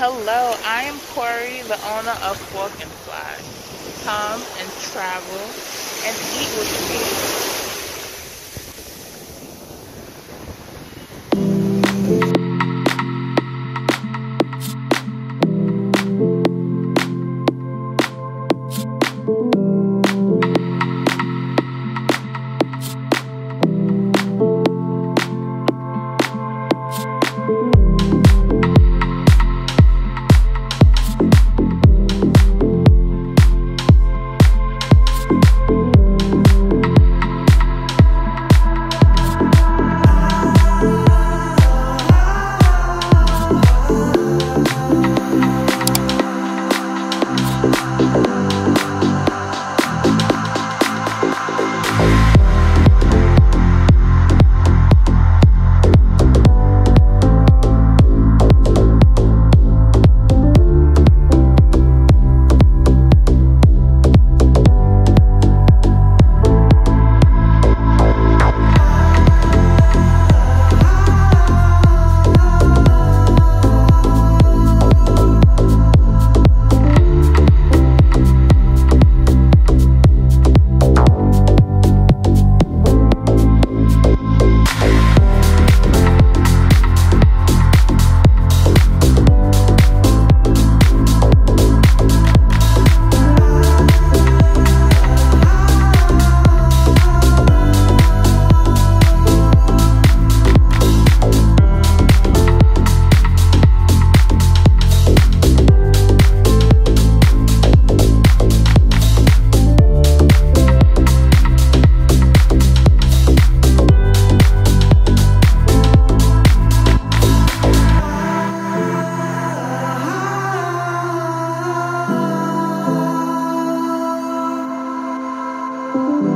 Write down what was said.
Hello, I am Corey, the owner of Fork and Fly. Come and travel and eat with me. Ooh.